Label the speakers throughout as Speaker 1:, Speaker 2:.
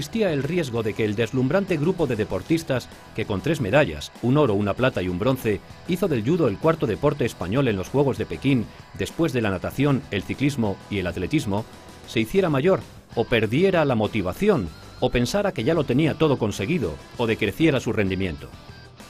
Speaker 1: existía el riesgo de que el deslumbrante grupo de deportistas que con tres medallas, un oro, una plata y un bronce, hizo del judo el cuarto deporte español en los Juegos de Pekín, después de la natación, el ciclismo y el atletismo, se hiciera mayor o perdiera la motivación o pensara que ya lo tenía todo conseguido o decreciera su rendimiento.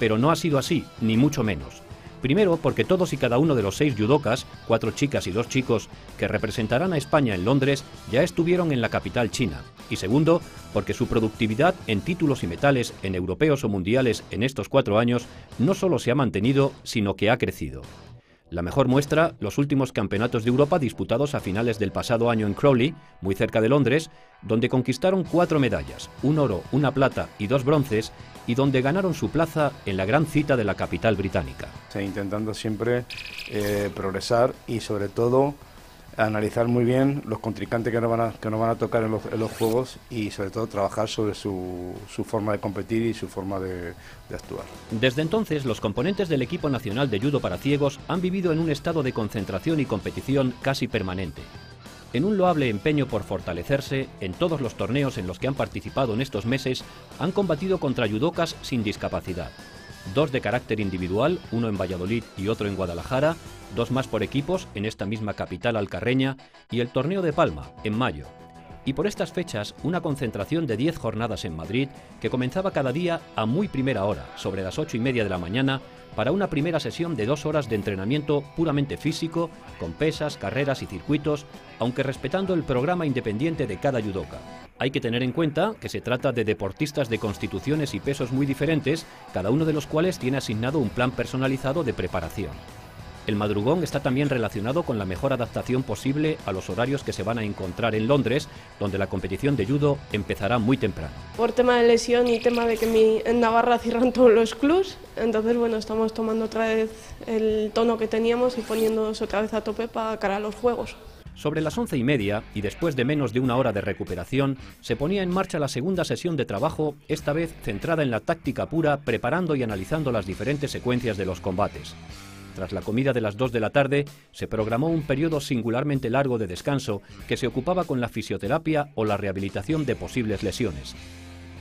Speaker 1: Pero no ha sido así, ni mucho menos. Primero, porque todos y cada uno de los seis judocas, cuatro chicas y dos chicos, que representarán a España en Londres, ya estuvieron en la capital china. Y segundo, porque su productividad en títulos y metales, en europeos o mundiales en estos cuatro años, no solo se ha mantenido, sino que ha crecido. La mejor muestra, los últimos campeonatos de Europa disputados a finales del pasado año en Crowley, muy cerca de Londres, donde conquistaron cuatro medallas, un oro, una plata y dos bronces, y donde ganaron su plaza en la gran cita de la capital británica.
Speaker 2: Intentando siempre eh, progresar y sobre todo analizar muy bien los contrincantes que nos van a, que nos van a tocar en los, juegos y sobre todo trabajar sobre su, forma de competir y su forma de, de, actuar.
Speaker 1: Desde entonces, los componentes del equipo nacional de judo para ciegos han vivido en un estado de concentración y competición casi permanente. En un loable empeño por fortalecerse, en todos los torneos en los que han participado en estos meses, han combatido contra judocas sin discapacidad dos de carácter individual, uno en Valladolid y otro en Guadalajara, dos más por equipos en esta misma capital alcarreña y el torneo de Palma, en mayo. Y por estas fechas, una concentración de 10 jornadas en Madrid que comenzaba cada día a muy primera hora, sobre las ocho y media de la mañana, para una primera sesión de dos horas de entrenamiento puramente físico, con pesas, carreras y circuitos, aunque respetando el programa independiente de cada judoka. Hay que tener en cuenta que se trata de deportistas de constituciones y pesos muy diferentes, cada uno de los cuales tiene asignado un plan personalizado de preparación. El madrugón está también relacionado con la mejor adaptación posible a los horarios que se van a encontrar en Londres, donde la competición de judo empezará muy temprano.
Speaker 3: Por tema de lesión y tema de que en Navarra cierran todos los clubs, entonces bueno, estamos tomando otra vez el tono que teníamos y poniéndonos otra vez a tope para cara a los juegos.
Speaker 1: Sobre las once y media, y después de menos de una hora de recuperación, se ponía en marcha la segunda sesión de trabajo, esta vez centrada en la táctica pura, preparando y analizando las diferentes secuencias de los combates. Tras la comida de las dos de la tarde, se programó un periodo singularmente largo de descanso que se ocupaba con la fisioterapia o la rehabilitación de posibles lesiones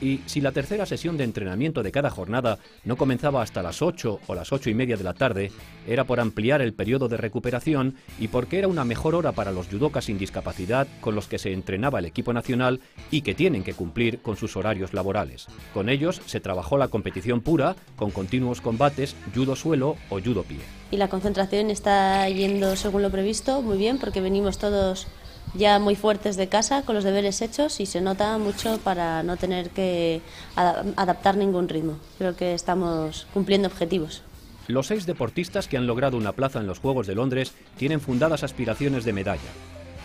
Speaker 1: y si la tercera sesión de entrenamiento de cada jornada no comenzaba hasta las 8 o las 8 y media de la tarde, era por ampliar el periodo de recuperación y porque era una mejor hora para los judocas sin discapacidad con los que se entrenaba el equipo nacional y que tienen que cumplir con sus horarios laborales. Con ellos se trabajó la competición pura, con continuos combates, judo suelo o judo pie.
Speaker 4: Y la concentración está yendo según lo previsto, muy bien, porque venimos todos ya muy fuertes de casa, con los deberes hechos y se nota mucho para no tener que adaptar ningún ritmo. Creo que estamos cumpliendo objetivos.
Speaker 1: Los seis deportistas que han logrado una plaza en los Juegos de Londres tienen fundadas aspiraciones de medalla.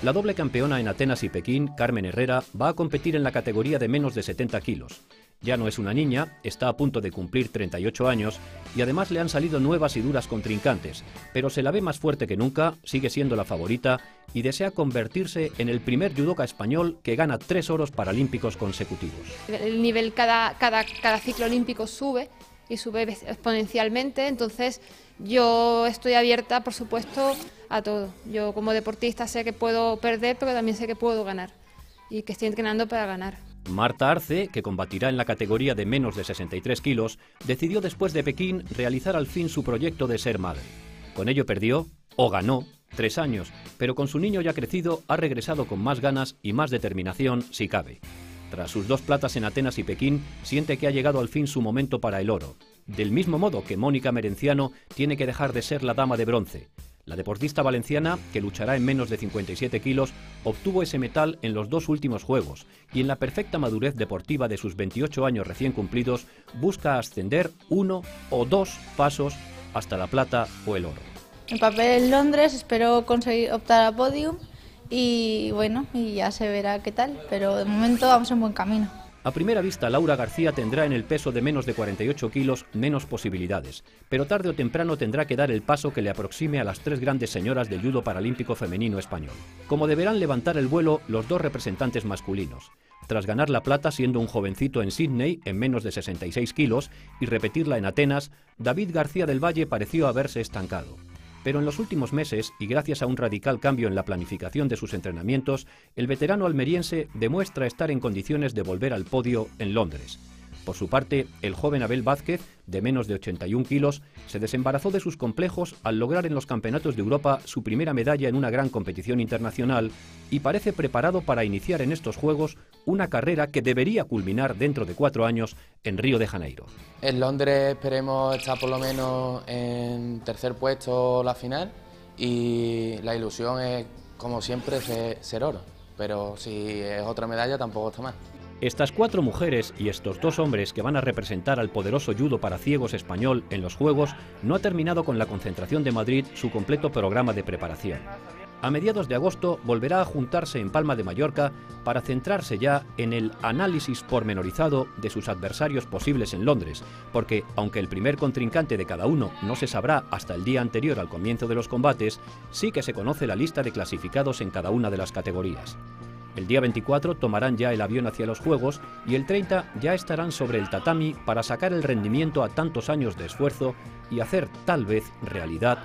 Speaker 1: La doble campeona en Atenas y Pekín, Carmen Herrera, va a competir en la categoría de menos de 70 kilos. Ya no es una niña, está a punto de cumplir 38 años y además le han salido nuevas y duras contrincantes, pero se la ve más fuerte que nunca, sigue siendo la favorita y desea convertirse en el primer judoka español que gana tres oros paralímpicos consecutivos.
Speaker 5: El nivel cada, cada, cada ciclo olímpico sube y sube exponencialmente, entonces yo estoy abierta, por supuesto, a todo. Yo como deportista sé que puedo perder, pero también sé que puedo ganar y que estoy entrenando para ganar.
Speaker 1: Marta Arce, que combatirá en la categoría de menos de 63 kilos, decidió después de Pekín realizar al fin su proyecto de ser madre. Con ello perdió, o ganó, tres años, pero con su niño ya crecido ha regresado con más ganas y más determinación, si cabe. Tras sus dos platas en Atenas y Pekín, siente que ha llegado al fin su momento para el oro. Del mismo modo que Mónica Merenciano tiene que dejar de ser la dama de bronce. La deportista valenciana, que luchará en menos de 57 kilos, obtuvo ese metal en los dos últimos Juegos y en la perfecta madurez deportiva de sus 28 años recién cumplidos busca ascender uno o dos pasos hasta la plata o el oro.
Speaker 6: En papel en Londres espero conseguir optar a podium y bueno, y ya se verá qué tal, pero de momento vamos en buen camino.
Speaker 1: A primera vista, Laura García tendrá en el peso de menos de 48 kilos menos posibilidades, pero tarde o temprano tendrá que dar el paso que le aproxime a las tres grandes señoras del judo paralímpico femenino español. Como deberán levantar el vuelo los dos representantes masculinos. Tras ganar la plata siendo un jovencito en Sydney en menos de 66 kilos y repetirla en Atenas, David García del Valle pareció haberse estancado. Pero en los últimos meses, y gracias a un radical cambio en la planificación de sus entrenamientos, el veterano almeriense demuestra estar en condiciones de volver al podio en Londres. Por su parte, el joven Abel Vázquez, de menos de 81 kilos, se desembarazó de sus complejos al lograr en los Campeonatos de Europa su primera medalla en una gran competición internacional y parece preparado para iniciar en estos Juegos una carrera que debería culminar dentro de cuatro años en Río de Janeiro.
Speaker 7: En Londres esperemos estar por lo menos en tercer puesto la final y la ilusión es, como siempre, ser oro. Pero si es otra medalla tampoco está mal.
Speaker 1: Estas cuatro mujeres y estos dos hombres que van a representar al poderoso judo para ciegos español en los Juegos no ha terminado con la concentración de Madrid su completo programa de preparación. A mediados de agosto volverá a juntarse en Palma de Mallorca para centrarse ya en el análisis pormenorizado de sus adversarios posibles en Londres, porque aunque el primer contrincante de cada uno no se sabrá hasta el día anterior al comienzo de los combates, sí que se conoce la lista de clasificados en cada una de las categorías. El día 24 tomarán ya el avión hacia los Juegos y el 30 ya estarán sobre el tatami para sacar el rendimiento a tantos años de esfuerzo y hacer tal vez realidad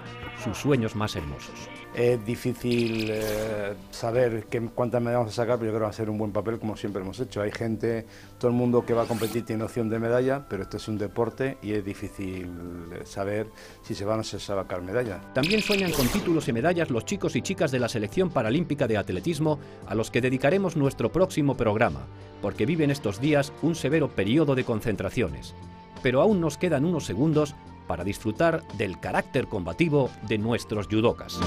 Speaker 1: sus sueños más hermosos.
Speaker 2: Es difícil eh, saber qué, cuántas medallas vamos a sacar, pero yo creo que va a ser un buen papel como siempre hemos hecho. Hay gente, todo el mundo que va a competir tiene opción de medalla, pero esto es un deporte y es difícil eh, saber si se van a sacar medalla.
Speaker 1: También sueñan con títulos y medallas los chicos y chicas de la selección paralímpica de atletismo a los que dedicaremos nuestro próximo programa, porque viven estos días un severo periodo de concentraciones. Pero aún nos quedan unos segundos para disfrutar del carácter combativo de nuestros judocas.